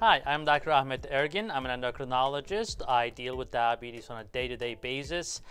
Hi, I'm Dr. Ahmet Ergin. I'm an endocrinologist. I deal with diabetes on a day to day basis.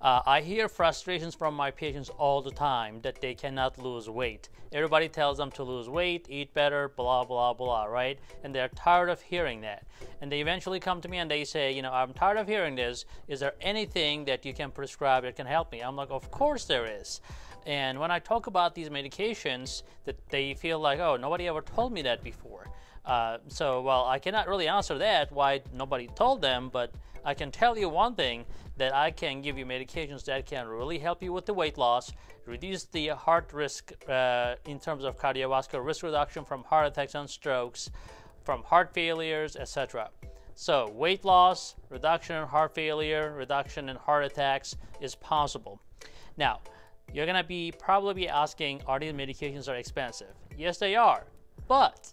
Uh, I hear frustrations from my patients all the time that they cannot lose weight. Everybody tells them to lose weight, eat better, blah, blah, blah, right? And they're tired of hearing that. And they eventually come to me and they say, you know, I'm tired of hearing this. Is there anything that you can prescribe that can help me? I'm like, of course there is. And when I talk about these medications, that they feel like, oh, nobody ever told me that before. Uh, so, well, I cannot really answer that why nobody told them, but I can tell you one thing that I can give you medications that can really help you with the weight loss, reduce the heart risk uh, in terms of cardiovascular risk reduction from heart attacks and strokes, from heart failures, etc. So, weight loss, reduction in heart failure, reduction in heart attacks is possible. Now, you're gonna be probably asking, are these medications are expensive? Yes, they are, but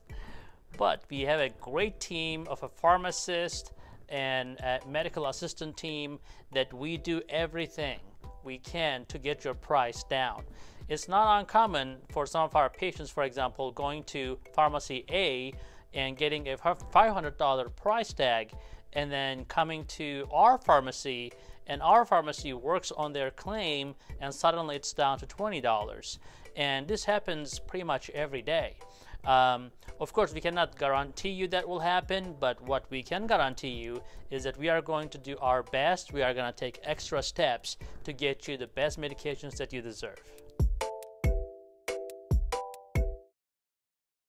but we have a great team of a pharmacist and a medical assistant team that we do everything we can to get your price down. It's not uncommon for some of our patients, for example, going to pharmacy A and getting a $500 price tag and then coming to our pharmacy and our pharmacy works on their claim and suddenly it's down to $20 and this happens pretty much every day um, of course, we cannot guarantee you that will happen, but what we can guarantee you is that we are going to do our best. We are going to take extra steps to get you the best medications that you deserve.